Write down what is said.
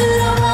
to the